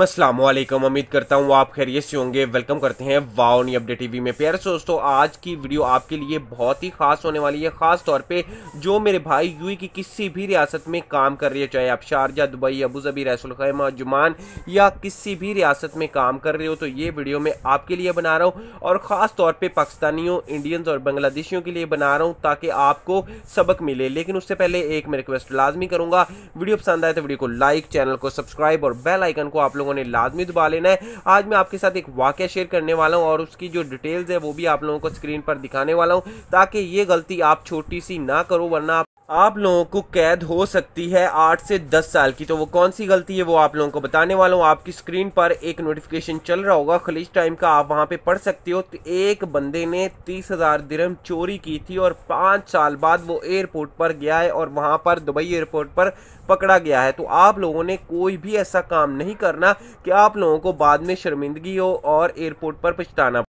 अस्सलाम वालेकुम उम्मीद करता हूँ आप खैरियत से होंगे। वेलकम करते हैं वाओनी अपडेट टीवी में। प्यारे दोस्तों, आज की वीडियो आपके लिए बहुत ही खास होने वाली है, खास तौर पे जो मेरे भाई यूई की किसी भी रियासत में काम कर रही है, चाहे आप शारजा, दुबई, अबू जबी, रैसुल खैमा, जुमान या किसी भी रियासत में काम कर रहे हो तो ये वीडियो मैं आपके लिए बना रहा हूँ और ख़ास तौर पर पाकिस्तानियों, इंडियंस और बांग्लादेशियों के लिए बना रहा हूँ ताकि आपको सबक मिले। लेकिन उससे पहले एक मैं रिक्वेस्ट लाजमी करूँगा, वीडियो पसंद आए तो वीडियो को लाइक, चैनल चैनल को सब्सक्राइब और बेल आइकन को आप लोगों ने लाजमी दबा लेना है। आज मैं आपके साथ एक वाक्य शेयर करने वाला हूँ और उसकी जो डिटेल्स है वो भी आप लोगों को स्क्रीन पर दिखाने वाला हूँ, ताकि ये गलती आप छोटी सी ना करो, वरना आप लोगों को कैद हो सकती है आठ से दस साल की। तो वो कौन सी गलती है वो आप लोगों को बताने वाला हूँ। आपकी स्क्रीन पर एक नोटिफिकेशन चल रहा होगा। खलीज टाइम का आप वहाँ पे पढ़ सकते हो। तो एक बंदे ने तीस हज़ार दिरम चोरी की थी और पाँच साल बाद वो एयरपोर्ट पर गया है और वहाँ पर दुबई एयरपोर्ट पर पकड़ा गया है। तो आप लोगों ने कोई भी ऐसा काम नहीं करना कि आप लोगों को बाद में शर्मिंदगी हो और एयरपोर्ट पर पछताना।